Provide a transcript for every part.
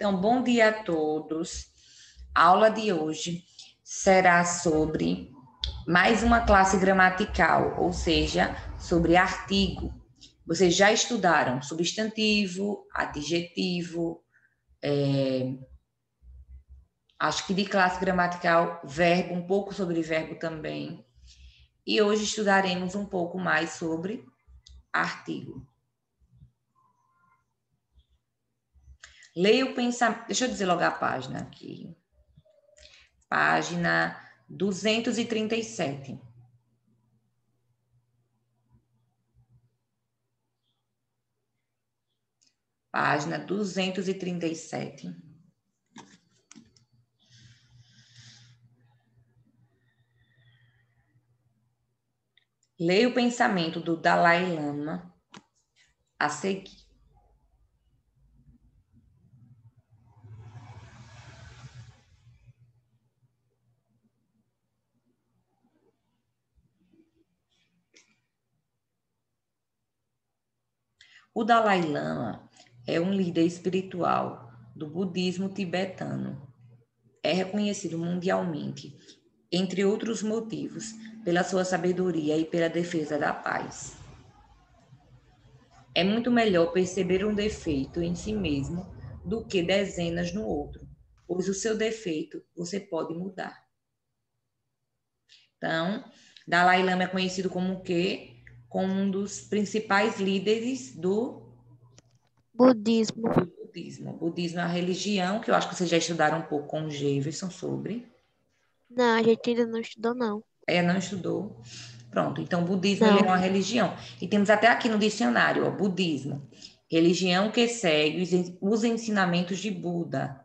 Então, bom dia a todos. A aula de hoje será sobre mais uma classe gramatical, ou seja, sobre artigo. Vocês já estudaram substantivo, adjetivo, é, acho que de classe gramatical, verbo, um pouco sobre verbo também. E hoje estudaremos um pouco mais sobre artigo. Leia o pensamento. Deixa eu dizer logo a página aqui. Página 237. Página 237. Leia o pensamento do Dalai Lama a seguir. O Dalai Lama é um líder espiritual do budismo tibetano. É reconhecido mundialmente, entre outros motivos, pela sua sabedoria e pela defesa da paz. É muito melhor perceber um defeito em si mesmo do que dezenas no outro, pois o seu defeito você pode mudar. Então, Dalai Lama é conhecido como o quê? Como um dos principais líderes do budismo. Do budismo. O budismo é uma religião que eu acho que vocês já estudaram um pouco com o Jefferson sobre. Não, a gente ainda não estudou, não. É, não estudou. Pronto, então budismo é uma religião. E temos até aqui no dicionário, ó, budismo. Religião que segue os ensinamentos de Buda,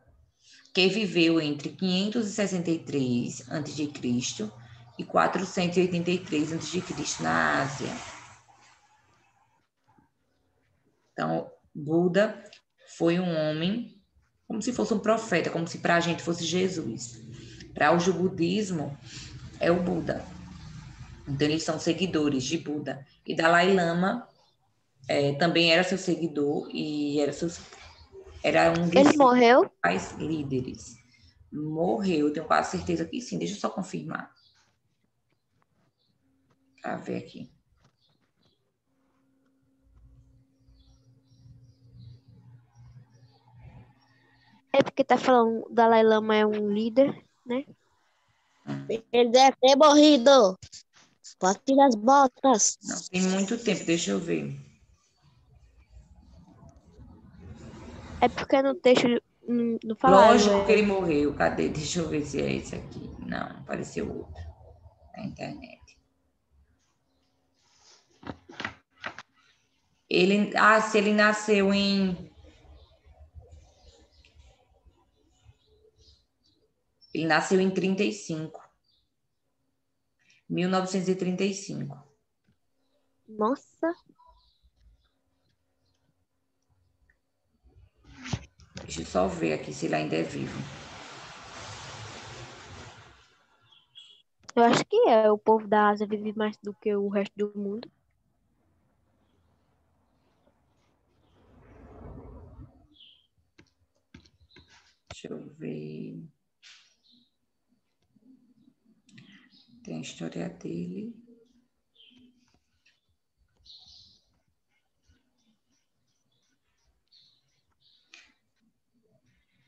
que viveu entre 563 a.C. e 483 a.C. na Ásia. Então, Buda foi um homem como se fosse um profeta, como se para a gente fosse Jesus. Para o budismo, é o Buda. Então, eles são seguidores de Buda. E Dalai Lama é, também era seu seguidor e era, seu, era um dos Ele morreu? principais líderes. Morreu, tenho quase certeza que sim. Deixa eu só confirmar. Para ver aqui. É porque tá falando o Dalai Lama é um líder, né? Ele deve ter morrido. Pode tirar as botas. Não, tem muito tempo, deixa eu ver. É porque no texto não, não fala. Lógico que ele morreu. Cadê? Deixa eu ver se é esse aqui. Não, apareceu outro. Na internet. Ele, ah, se ele nasceu em. Ele nasceu em 35. 1935. Nossa. Deixa eu só ver aqui se ele ainda é vivo. Eu acho que é. O povo da Ásia vive mais do que o resto do mundo. Deixa eu ver. Tem a história dele.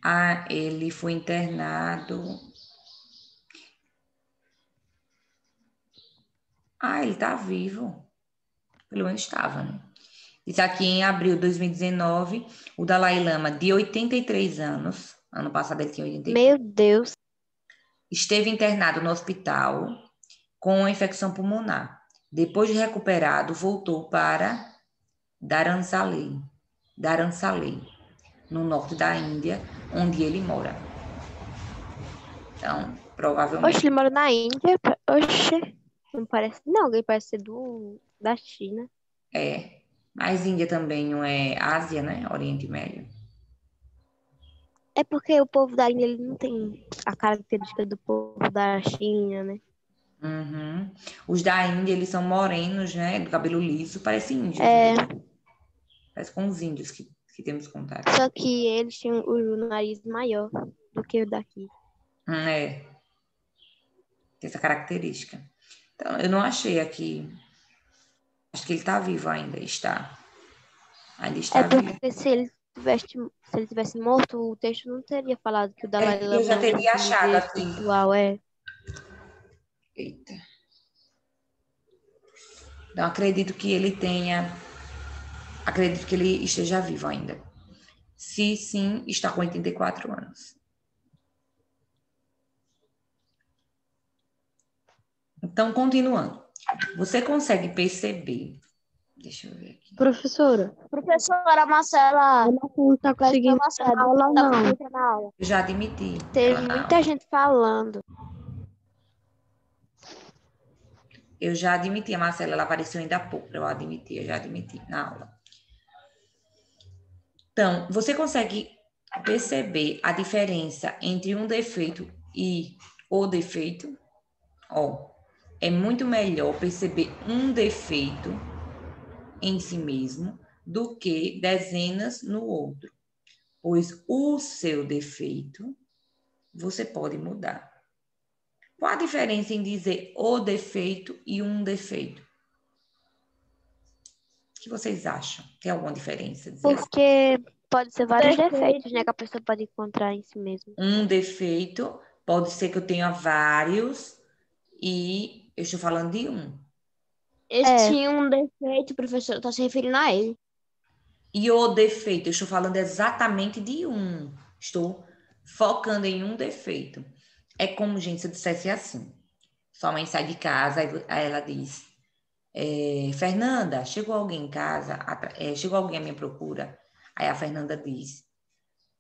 Ah, ele foi internado. Ah, ele está vivo. Pelo menos estava, né? Isso aqui em abril de 2019, o Dalai Lama, de 83 anos, ano passado ele tinha 83. Meu Deus. Esteve internado no hospital com infecção pulmonar. Depois de recuperado, voltou para Dharamsala, Dharamsala, no norte da Índia, onde ele mora. Então, provavelmente. Oxe, ele mora na Índia. Oxe, não parece. Não, ele parece ser do, da China. É, mas Índia também não é Ásia, né? Oriente Médio. É porque o povo da Índia ele não tem a característica do povo da China, né? Uhum. Os da Índia, eles são morenos, né? Do cabelo liso, parece índio. É. Parece com os índios que, que temos contato. Só que eles têm o nariz maior do que o daqui. Hum, É. Tem essa característica. Então, eu não achei aqui. Acho que ele está vivo ainda. Está. Ainda está É vivo. porque se ele tivesse, se ele tivesse morto, o texto não teria falado que o Dalai É, eu Lama já é um teria achado aqui. espiritual, é. Eita. Então, acredito que ele tenha. Acredito que ele esteja vivo ainda. Se sim, está com 84 anos. Então, continuando. Você consegue perceber. Deixa eu ver aqui. Professora, Professora Marcela, eu não tá conseguindo Marcela, aula, tá não. aula. Já admiti. Teve ela muita gente falando. Eu já admiti, a Marcela, ela apareceu ainda há pouco, eu admiti, eu já admiti na aula. Então, você consegue perceber a diferença entre um defeito e o defeito? Ó, é muito melhor perceber um defeito em si mesmo do que dezenas no outro, pois o seu defeito você pode mudar. Qual a diferença em dizer o defeito e um defeito? O que vocês acham? Tem alguma diferença? Dizer assim, Porque pode ser vários Defeito. defeitos, né? Que a pessoa pode encontrar em si mesma. um defeito pode ser que eu tenha vários e eu estou falando de um. Esse É. tinha um defeito, professor, tá se referindo a ele. E o defeito, eu estou falando exatamente de um. Estou focando em um defeito. É como, gente, se eu dissesse assim. Sua mãe sai de casa, aí ela diz: é, Fernanda, chegou alguém em casa? é, chegou alguém à minha procura? Aí a Fernanda diz: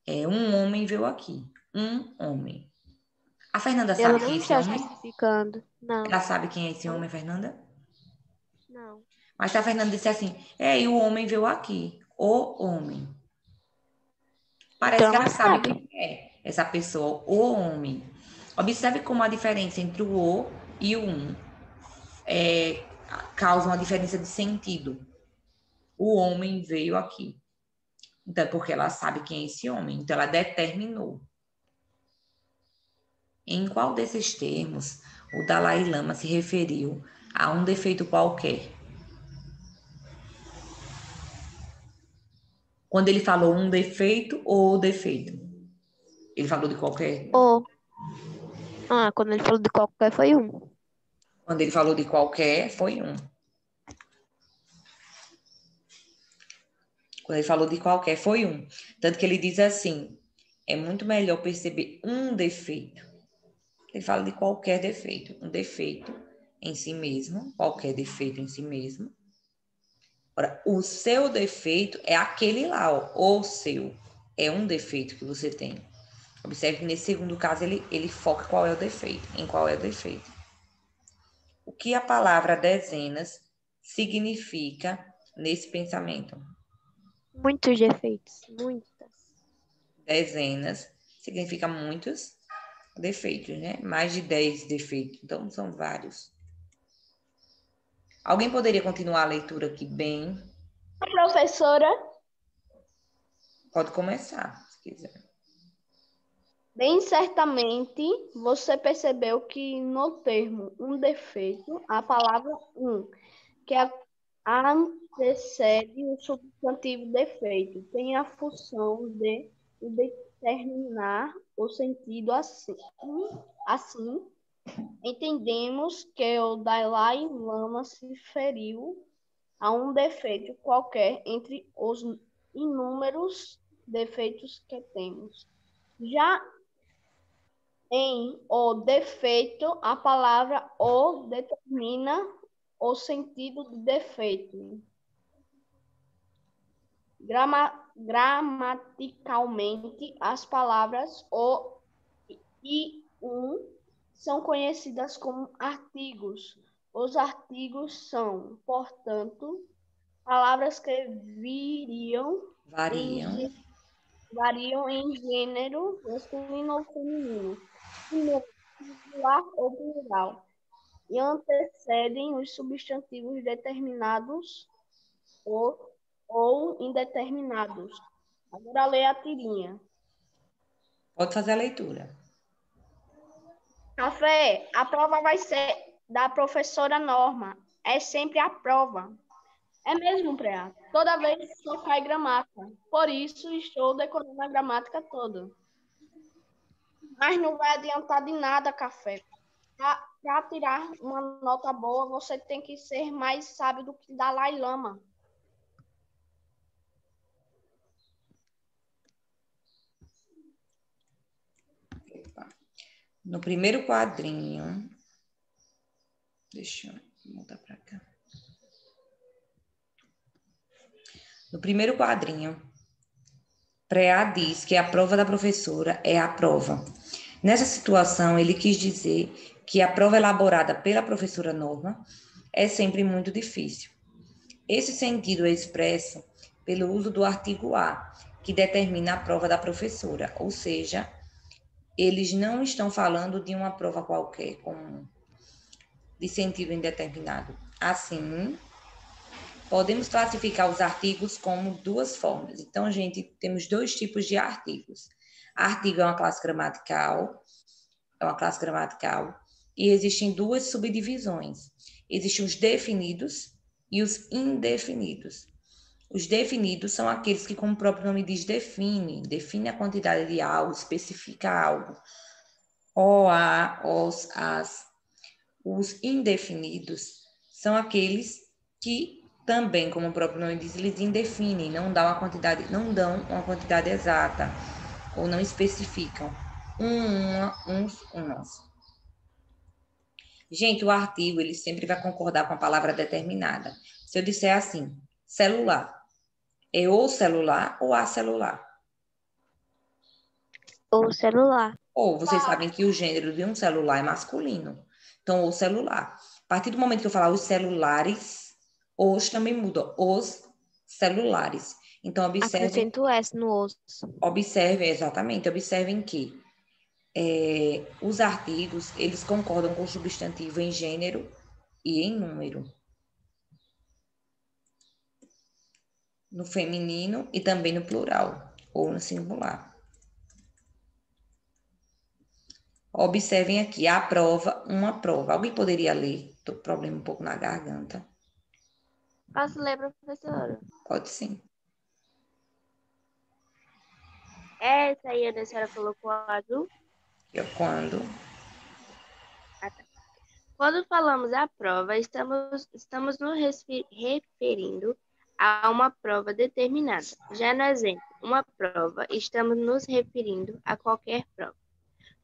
é, Um homem veio aqui. Um homem. A Fernanda Ela sabe não quem é esse homem? justificando. Não, Ela sabe quem é esse homem, Fernanda? não. Mas se a Fernanda disse assim, é, o homem veio aqui, o homem. Parece Então que ela ela sabe sabe. quem é essa pessoa, o homem. Observe como a diferença entre o o e o um é, causa uma diferença de sentido. O homem veio aqui. Então, é porque ela sabe quem é esse homem. Então, ela determinou. Em qual desses termos o Dalai Lama se referiu a um defeito qualquer? Quando ele falou um defeito ou defeito? Ele falou de qualquer. Ou. Ah, quando ele falou de qualquer foi um. Quando ele falou de qualquer, foi um. Quando ele falou de qualquer, foi um. Tanto que ele diz assim: é muito melhor perceber um defeito. Ele fala de qualquer defeito. Um defeito em si mesmo, qualquer defeito em si mesmo. Ora, o seu defeito é aquele lá, ó, o seu. É um defeito que você tem. Observe que nesse segundo caso ele, ele foca qual é o defeito, em qual é o defeito. O que a palavra dezenas significa nesse pensamento? Muitos defeitos. Muitas. Dezenas significa muitos defeitos, né? Mais de 10 defeitos, então são vários. Alguém poderia continuar a leitura aqui bem? Professora, Pode começar, se quiser. Bem certamente você percebeu que no termo um defeito, a palavra um, que antecede o substantivo defeito, tem a função de determinar o sentido assim. Assim, entendemos que o Dalai Lama se referiu a um defeito qualquer entre os inúmeros defeitos que temos. Já em o defeito, a palavra o determina o sentido do defeito. Grama- gramaticalmente, as palavras o e um são conhecidas como artigos. Os artigos são, portanto, palavras que viriam Variam. em variam em gênero masculino ou feminino, singular ou plural, e antecedem os substantivos determinados ou, ou indeterminados. Agora lê a tirinha. Pode fazer a leitura. Café, a prova vai ser da professora Norma. É sempre a prova. É mesmo, Preá. Toda vez só cai gramática. Por isso estou decorando a gramática toda. Mas não vai adiantar de nada, Café. Para tirar uma nota boa, você tem que ser mais sábio do que Dalai Lama. No primeiro quadrinho, deixa eu mudar para cá. No primeiro quadrinho, Preá diz que a prova da professora é a prova. Nessa situação, ele quis dizer que a prova elaborada pela professora Norma é sempre muito difícil. Esse sentido é expresso pelo uso do artigo A, que determina a prova da professora, ou seja, eles não estão falando de uma prova qualquer, com, de sentido indeterminado. Assim, podemos classificar os artigos como duas formas. Então, gente temos dois tipos de artigos. Artigo é uma classe gramatical, é uma classe gramatical, e existem duas subdivisões. Existem os definidos e os indefinidos. Os definidos são aqueles que, como o próprio nome diz, define, define a quantidade de algo, especifica algo. O, a, os, as. Os indefinidos são aqueles que também, como o próprio nome diz, eles indefinem, não dão uma quantidade, não dão uma quantidade exata ou não especificam um, uma, uns, umas. Gente, o artigo ele sempre vai concordar com a palavra determinada. Se eu disser assim, celular, é o celular ou a celular? O celular. Ou vocês sabem que o gênero de um celular é masculino. Então, o celular. A partir do momento que eu falar os celulares, os também muda, os celulares. Então, observem... Acrescento S no os. Observem, exatamente, observem que é, os artigos, eles concordam com o substantivo em gênero e em número. No feminino e também no plural, ou no singular. Observem aqui, a prova, uma prova. Alguém poderia ler? Estou com problema um pouco na garganta. Posso ler, professora? Pode sim. Essa aí a senhora colocou azul? Eu quando? Ah, tá. Quando falamos a prova, estamos, estamos nos referindo a uma prova determinada. Já no exemplo, uma prova, estamos nos referindo a qualquer prova,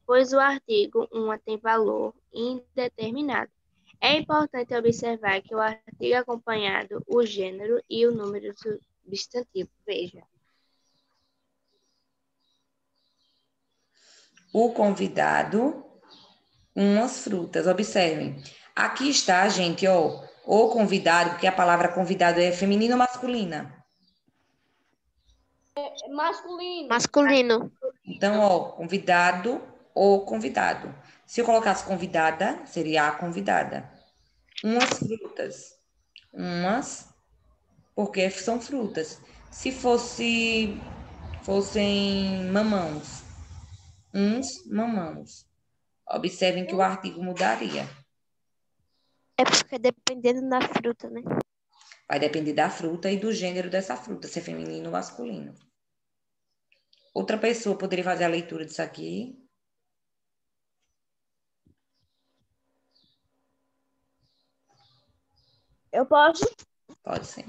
pois o artigo uma tem valor indeterminado. É importante observar que o artigo é acompanhado o gênero e o número substantivo. Veja. O convidado, umas frutas. Observem. Aqui está, gente, ó, o convidado, porque a palavra convidado é feminina ou masculina? É masculino. Masculino. Então, ó, convidado ou convidado. Se eu colocasse convidada, seria a convidada. Umas frutas. Umas, porque são frutas. Se fosse fossem mamãos, uns mamãos. Observem que o artigo mudaria. É porque dependendo da fruta, né? Vai depender da fruta e do gênero dessa fruta, se é feminino ou masculino. Outra pessoa poderia fazer a leitura disso aqui. Eu posso? Pode sim.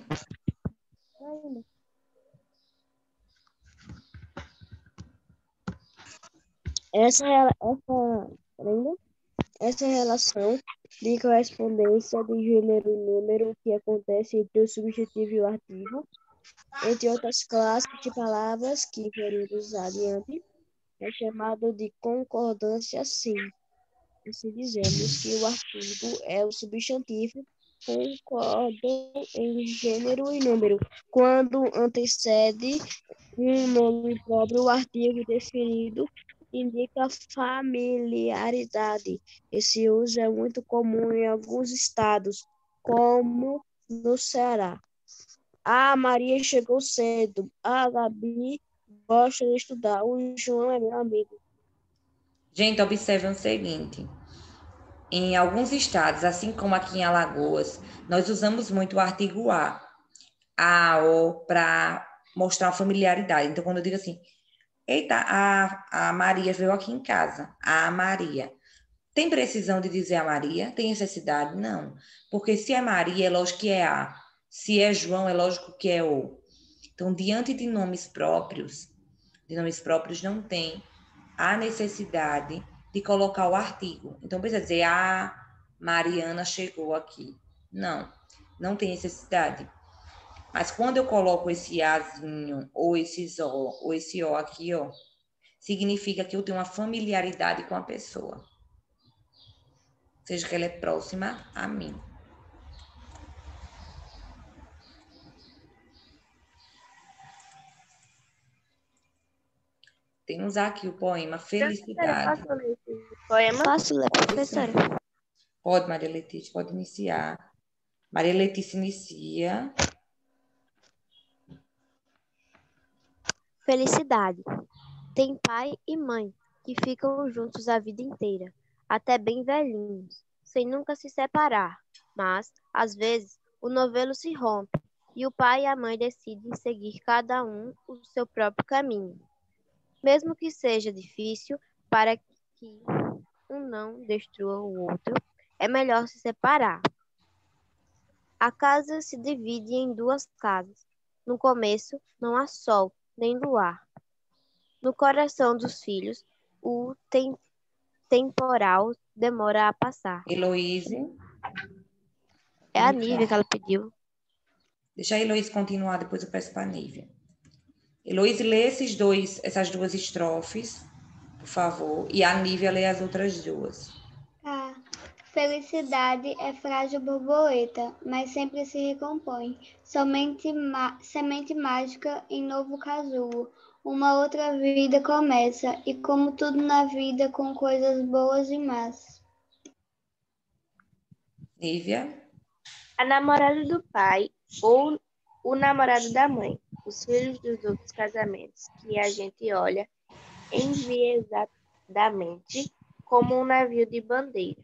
Essa, essa, essa relação de correspondência de gênero e número que acontece entre o subjetivo e o artigo, entre outras classes de palavras que veremos adiante, é chamado de concordância sim. Se dizemos que o artigo é o substantivo concordam em gênero e número. Quando antecede um nome próprio, o artigo definido indica familiaridade. Esse uso é muito comum em alguns estados, como no Ceará. A Maria chegou cedo. A Gabi gosto de estudar. O João é meu amigo. Gente, observem o seguinte. Em alguns estados, assim como aqui em Alagoas, nós usamos muito o artigo a, a, o, para mostrar familiaridade. Então, quando eu digo assim, eita, a, a Maria veio aqui em casa, a Maria. Tem precisão de dizer a Maria? Tem necessidade? Não. Porque se é Maria, é lógico que é a. Se é João, é lógico que é o. Então, diante de nomes próprios, de nomes próprios não tem a necessidade de colocar o artigo. Então, precisa dizer, a Mariana chegou aqui. Não, não tem necessidade. Mas quando eu coloco esse azinho, ou esse ó, ou esse ó aqui, ó, significa que eu tenho uma familiaridade com a pessoa. Ou seja, que ela é próxima a mim. Temos aqui o poema Felicidade. Esse poema? Posso ler, professora? Pode, Maria Letícia, pode iniciar. Maria Letícia inicia. Felicidade. Tem pai e mãe que ficam juntos a vida inteira, até bem velhinhos, sem nunca se separar. Mas, às vezes, o novelo se rompe e o pai e a mãe decidem seguir cada um o seu próprio caminho mesmo que seja difícil, para que um não destrua o outro, é melhor se separar. A casa se divide em duas casas. No começo, não há sol nem luar. No coração dos filhos, o tem, temporal demora a passar. Heloíse. É a Nívia que ela pediu. Deixa a Heloíse continuar, depois eu peço para a Nívia. Heloíse, lê esses dois, essas duas estrofes, por favor, e a Nívia lê as outras duas. Ah, felicidade é frágil borboleta, mas sempre se recompõe. Somente semente mágica em novo casulo. Uma outra vida começa, e como tudo na vida, com coisas boas e más. Nívia? A namorada do pai ou o namorado da mãe os filhos dos outros casamentos, que a gente olha enviesadamente como um navio de bandeira,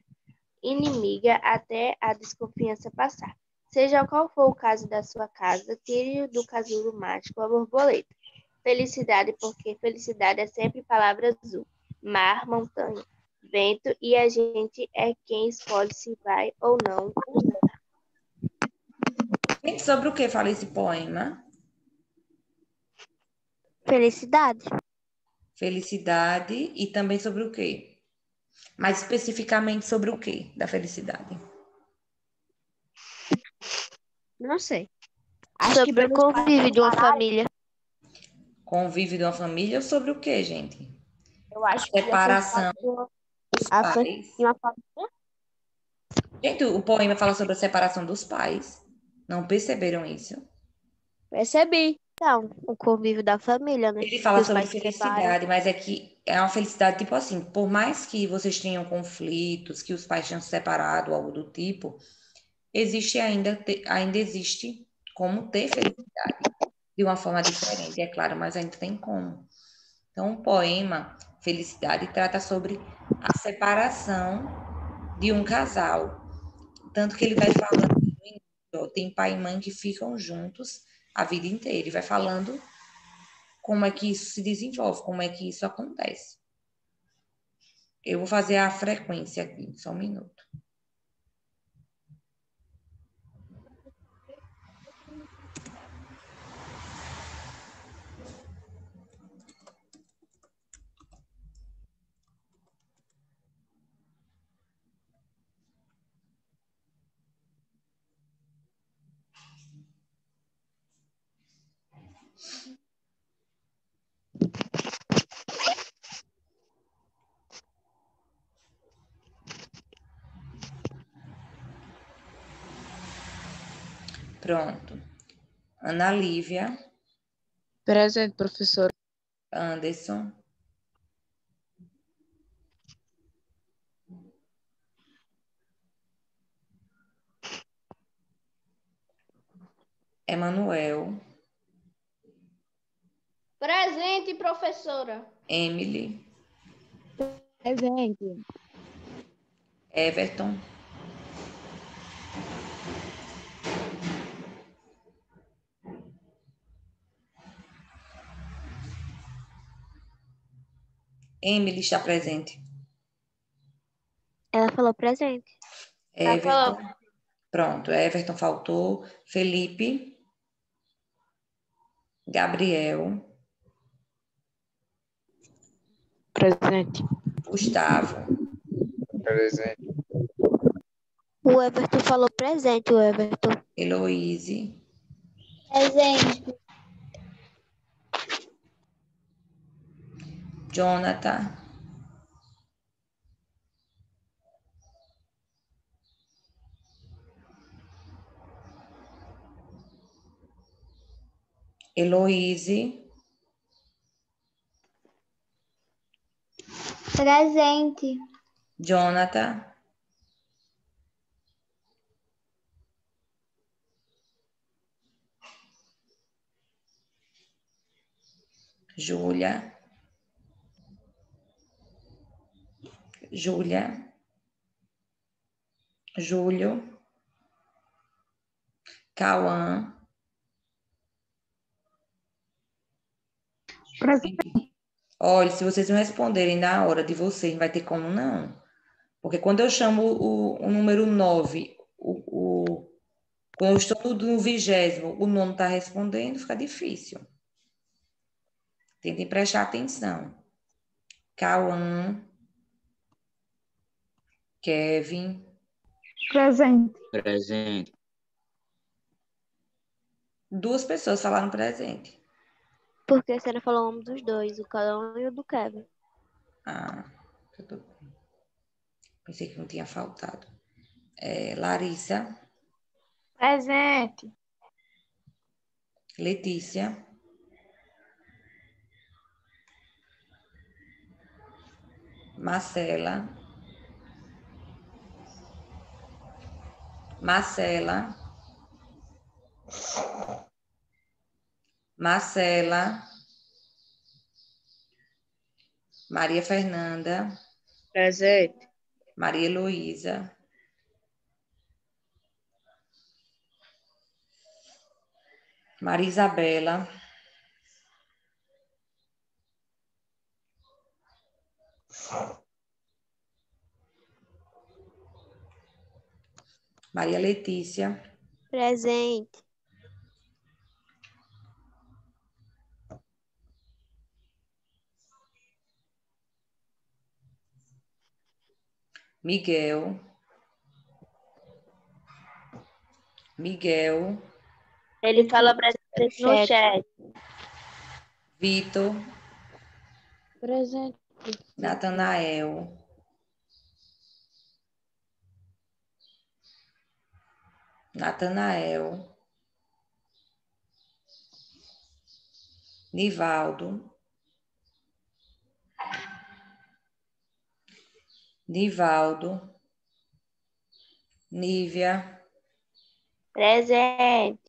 inimiga até a desconfiança passar. Seja qual for o caso da sua casa, tire do casulo mágico a borboleta. Felicidade, porque felicidade é sempre palavra azul. Mar, montanha, vento, e a gente é quem escolhe se vai ou não. Sobre o que fala esse poema? Felicidade. Felicidade e também sobre o quê? Mais especificamente sobre o quê da felicidade? Não sei. Acho sobre que o convívio de uma família. Convívio de uma família ou sobre o quê, gente? Eu acho a separação dos a pais. Uma família. Gente, o poema fala sobre a separação dos pais. Não perceberam isso? Percebi. O convívio da família, né? Ele fala sobre felicidade, mas é que é uma felicidade tipo assim, por mais que vocês tenham conflitos, que os pais tenham se separado, algo do tipo, existe ainda, ainda existe como ter felicidade de uma forma diferente, é claro, mas ainda tem como. Então, o poema Felicidade trata sobre a separação de um casal. Tanto que ele vai falando, tem pai e mãe que ficam juntos a vida inteira. Ele vai falando como é que isso se desenvolve, como é que isso acontece. Eu vou fazer a frequência aqui, só um minuto. Pronto. Ana Lívia, Presente, professor. Anderson, Emanuel, Presente, professora. Emily, Presente. Everton, Emily está presente. Ela falou presente. Ela Everton, falou. pronto, Everton faltou. Felipe, Gabriel, Presente. Gustavo, Presente. O Everton falou presente, o Everton. Heloíse, Presente. Jonathan, Heloíse, Presente. Jonathan, Júlia, Júlia, Júlio, Cauã, Olha, se vocês não responderem na hora de vocês, não vai ter como não. Porque quando eu chamo o, o número 9, o, o, quando eu estou no vigésimo, o nono está respondendo, fica difícil. Tentem prestar atenção. Cauã, Kevin, Presente. Presente. duas pessoas falaram presente. Porque você não falou o nome dos dois, o Calão e o do Kevin. Ah, tudo bem. Pensei que não tinha faltado. É, Larissa, Presente. Letícia, Marcela, Marcela, Marcela, Maria Fernanda, Presente. Maria Heloísa, Maria Isabela, Maria Letícia, Presente. Miguel, Miguel, Ele falou presente no Chat. chat. Vitor, Presente. Natanael, Natanael, Nivaldo, Nivaldo, Nívia, Presente.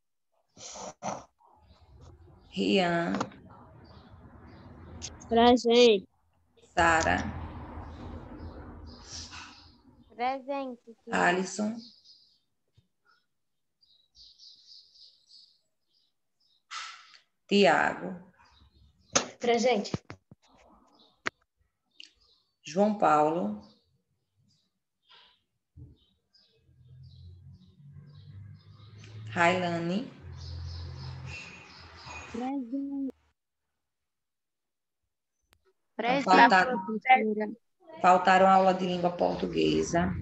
Rian, Presente. Sara, Presente. Alisson, Tiago, Presente. João Paulo, Railane, Presente. faltaram, faltaram aula de língua portuguesa.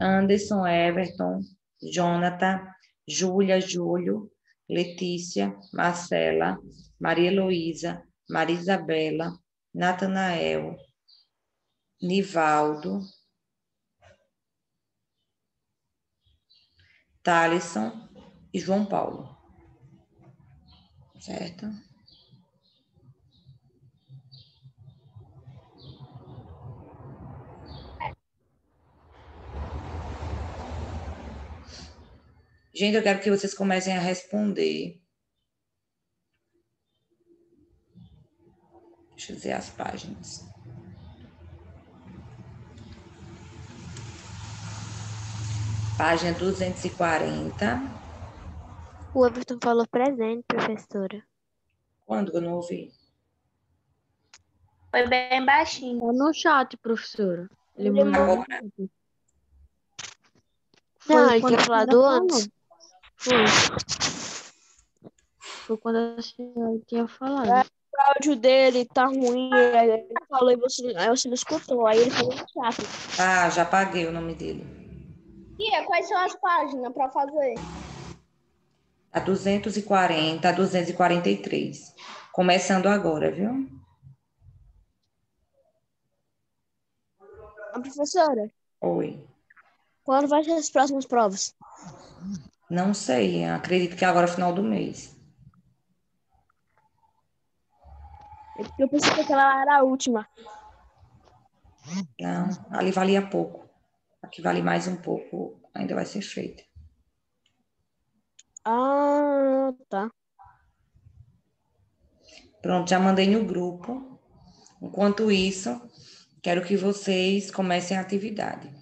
Anderson, Everton, Jonathan, Júlia, Júlio, Letícia, Marcela, Maria Heloísa, Maria Isabela, Natanael, Nivaldo, Thalisson e João Paulo. Certo? Gente, eu quero que vocês comecem a responder. dizer as páginas. Página 240. O Everton falou presente, professora. Quando eu não ouvi? Foi bem baixinho. Tá no chat, professora. Ele mandou. Não, ele tinha falado antes. Foi. Foi quando a senhora tinha falado. É. O áudio dele tá ruim, aí ele falou e você, aí você não escutou, aí ele falou no chat. Ah, já paguei o nome dele. Tia, quais são as páginas para fazer? A 240, a 243. Começando agora, viu? A professora, Oi. quando vai ser as próximas provas? Não sei, acredito que agora é final do mês. É eu pensei que aquela era a última. Não, ali valia pouco. Aqui vale mais um pouco, ainda vai ser feita. Ah, tá. Pronto, já mandei no grupo. Enquanto isso, quero que vocês comecem a atividade.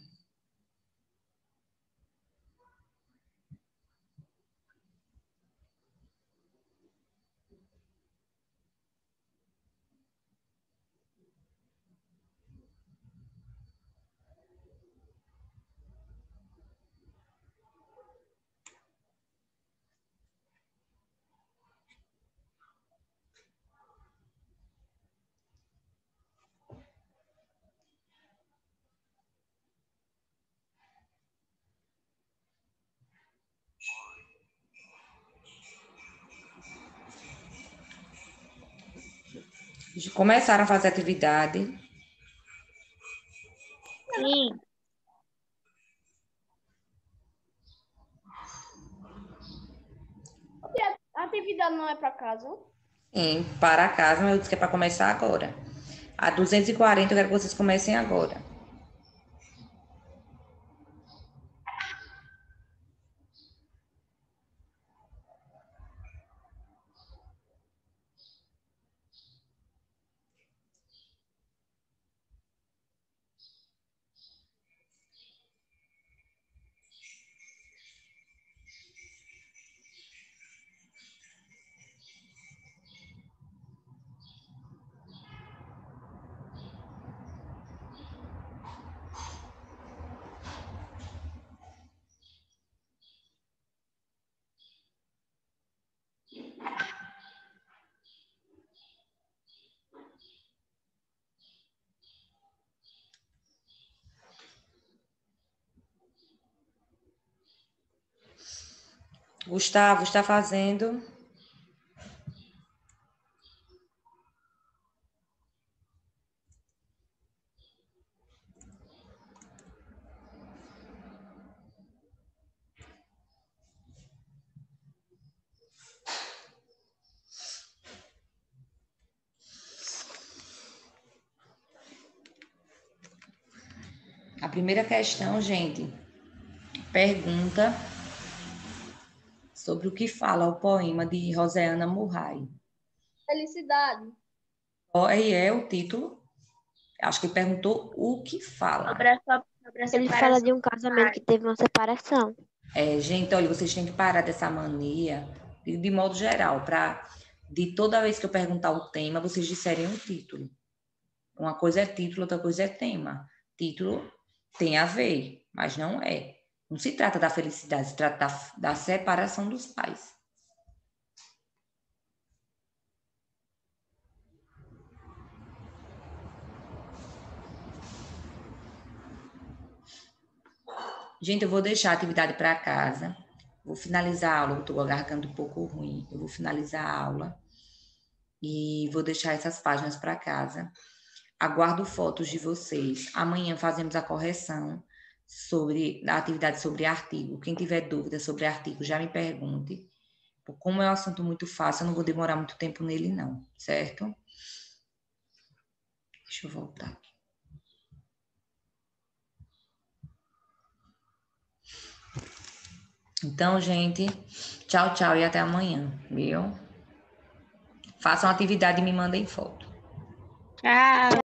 Começaram a fazer atividade. Sim. A atividade não é para casa? Sim, para casa, mas eu disse que é para começar agora. A 240 eu quero que vocês comecem agora. Gustavo está fazendo. A primeira questão, gente, pergunta sobre o que fala o poema de Roseana Murray. Felicidade. Qual é o título? Acho que ele perguntou o que fala. Sobre a, sobre a Ele fala de um casamento que teve uma separação. É, gente, olha, vocês têm que parar dessa mania, de, de modo geral, para de toda vez que eu perguntar o tema, vocês disserem um título. Uma coisa é título, outra coisa é tema. Título tem a ver, mas não é. Não se trata da felicidade, se trata da, separação dos pais. Gente, eu vou deixar a atividade para casa. Vou finalizar a aula, eu estou garganta um pouco ruim. Eu vou finalizar a aula e vou deixar essas páginas para casa. Aguardo fotos de vocês. Amanhã fazemos a correção sobre a atividade sobre artigo. Quem tiver dúvida sobre artigo, já me pergunte. Como é um assunto muito fácil, eu não vou demorar muito tempo nele, não, certo? Deixa eu voltar aqui. Então, gente, tchau, tchau e até amanhã, viu? Façam atividade e me mandem foto. Tchau.